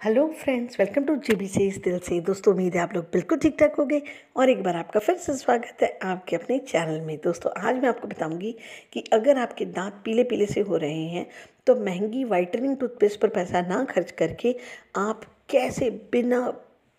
Hello friends, welcome to G B C इस दिल से। दोस्तों, उम्मीद है आप लोग बिल्कुल ठीक ठाक हो गए और एक बार आपका फिर से स्वागत है आपके अपने चैनल में। दोस्तों, आज मैं आपको बताऊँगी कि अगर आपके दांत पीले पीले से हो रहे हैं तो महँगी वाइटनिंग टूथपेस्ट पर पैसा ना खर्च करके आप कैसे बिना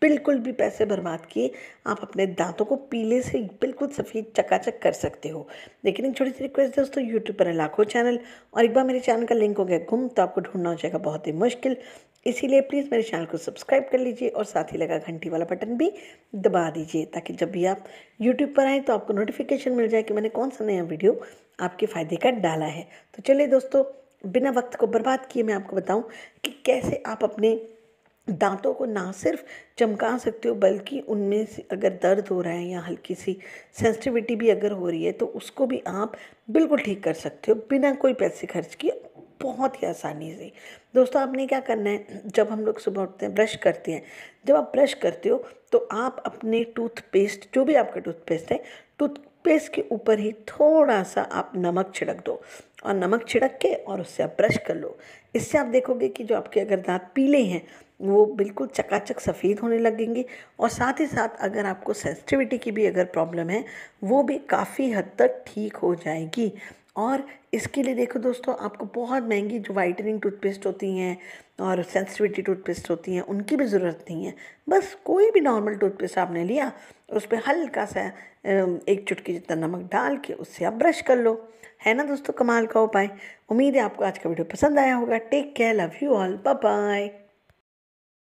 बिल्कुल भी पैसे बर्बाद किए, आप अपने दांतों को पीले से बिल्कुल सफ़ेद चकाचक कर सकते हो। लेकिन एक छोटी सी रिक्वेस्ट दोस्तों यूट्यूब पर है लाखों चैनल और एक बार मेरे चैनल का लिंक हो गया गुम तो आपको ढूंढना हो जाएगा बहुत ही मुश्किल। इसीलिए प्लीज़ मेरे चैनल को सब्सक्राइब कर लीजिए और साथ ही लगा घंटी वाला बटन भी दबा दीजिए, ताकि जब भी आप यूट्यूब पर आएँ तो आपको नोटिफिकेशन मिल जाए कि मैंने कौन सा नया वीडियो आपके फ़ायदे का डाला है। तो चलिए दोस्तों, बिना वक्त को बर्बाद किए मैं आपको बताऊँ कि कैसे आप अपने दांतों को ना सिर्फ़ चमका सकते हो, बल्कि उनमें से अगर दर्द हो रहा है या हल्की सी सेंसिटिविटी भी अगर हो रही है तो उसको भी आप बिल्कुल ठीक कर सकते हो, बिना कोई पैसे खर्च किए। बहुत ही आसानी से। दोस्तों, आपने क्या करना है? जब हम लोग सुबह उठते हैं, ब्रश करते हैं। जब आप ब्रश करते हो तो आप अपने टूथपेस्ट जो भी आपका टूथपेस्ट है टूथपेस्ट के ऊपर ही थोड़ा सा आप नमक छिड़क दो और नमक छिड़क के और उससे आप ब्रश कर लो। इससे आप देखोगे कि जो आपके अगर दांत पीले हैं, वो बिल्कुल चकाचक सफ़ेद होने लगेंगे और साथ ही साथ अगर आपको सेंसिटिविटी की भी अगर प्रॉब्लम है, वो भी काफ़ी हद तक ठीक हो जाएगी। और इसके लिए देखो दोस्तों, आपको बहुत महँगी जो वाइटनिंग टूथपेस्ट होती हैं और सेंसिटिविटी टूथपेस्ट होती हैं, उनकी भी ज़रूरत नहीं है। बस कोई भी नॉर्मल टूथपेस्ट आपने लिया उस पर हल्का सा एक चुटकी जितना नमक डाल के उससे आप ब्रश कर लो। है ना दोस्तों कमाल का उपाय? उम्मीद है आपको आज का वीडियो पसंद आया होगा। Take care love you all bye